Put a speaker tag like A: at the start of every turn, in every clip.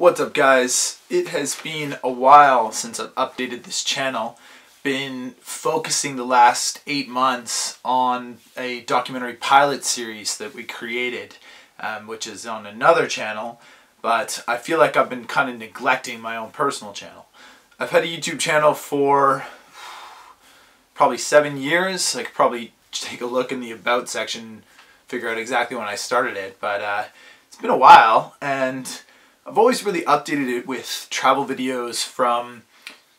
A: What's up guys? It has been a while since I've updated this channel. Been focusing the last eight months on a documentary pilot series that we created, um, which is on another channel, but I feel like I've been kind of neglecting my own personal channel. I've had a YouTube channel for probably seven years. I could probably take a look in the about section, figure out exactly when I started it, but uh, it's been a while and I've always really updated it with travel videos from,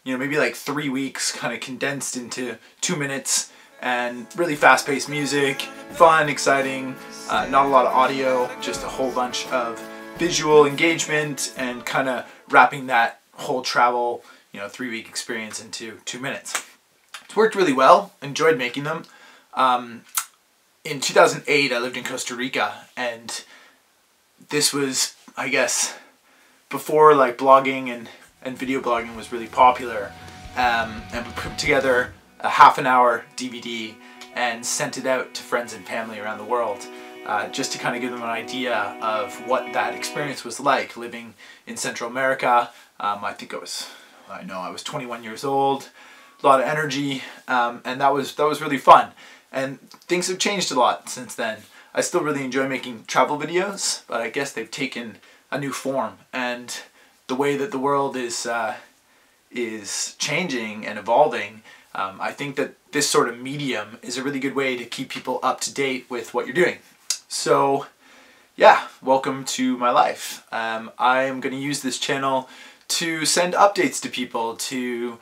A: you know, maybe like three weeks kind of condensed into two minutes and really fast paced music, fun, exciting, uh, not a lot of audio, just a whole bunch of visual engagement and kind of wrapping that whole travel, you know, three week experience into two minutes. It's worked really well, enjoyed making them. Um, in 2008, I lived in Costa Rica and this was, I guess, before like blogging and, and video blogging was really popular. Um, and we put together a half an hour DVD and sent it out to friends and family around the world. Uh, just to kind of give them an idea of what that experience was like living in Central America. Um, I think I was, I know I was 21 years old, a lot of energy, um, and that was that was really fun. And things have changed a lot since then. I still really enjoy making travel videos, but I guess they've taken a new form. And the way that the world is uh, is changing and evolving, um, I think that this sort of medium is a really good way to keep people up to date with what you're doing. So, yeah, welcome to my life. Um, I am going to use this channel to send updates to people, to,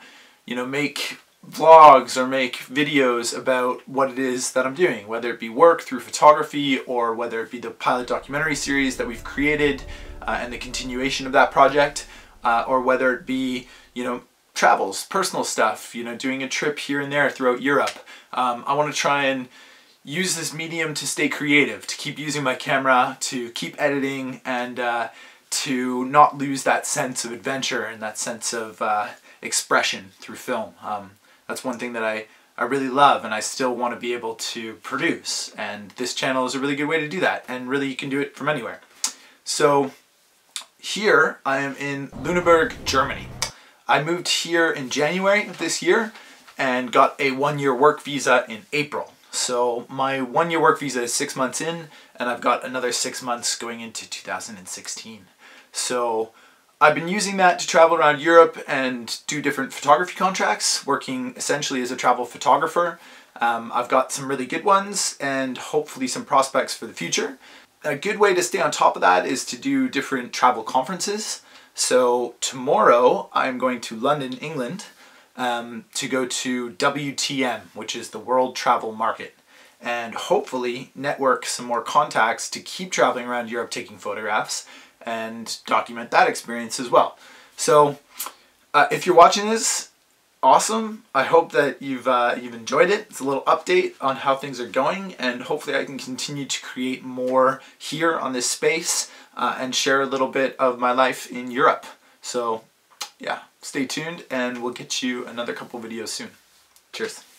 A: you know, make vlogs or make videos about what it is that I'm doing, whether it be work through photography or whether it be the pilot documentary series that we've created uh, and the continuation of that project, uh, or whether it be, you know, travels, personal stuff, you know, doing a trip here and there throughout Europe. Um, I want to try and use this medium to stay creative, to keep using my camera, to keep editing, and uh, to not lose that sense of adventure and that sense of uh, expression through film. Um, that's one thing that I, I really love and I still want to be able to produce. And this channel is a really good way to do that. And really you can do it from anywhere. So here I am in Lüneburg, Germany. I moved here in January of this year and got a one-year work visa in April. So my one-year work visa is six months in and I've got another six months going into 2016. So I've been using that to travel around Europe and do different photography contracts, working essentially as a travel photographer. Um, I've got some really good ones and hopefully some prospects for the future. A good way to stay on top of that is to do different travel conferences. So tomorrow I'm going to London, England um, to go to WTM, which is the World Travel Market and hopefully network some more contacts to keep traveling around Europe taking photographs and document that experience as well. So uh, if you're watching this, awesome. I hope that you've uh, you've enjoyed it. It's a little update on how things are going, and hopefully I can continue to create more here on this space uh, and share a little bit of my life in Europe. So yeah, stay tuned, and we'll get you another couple videos soon. Cheers.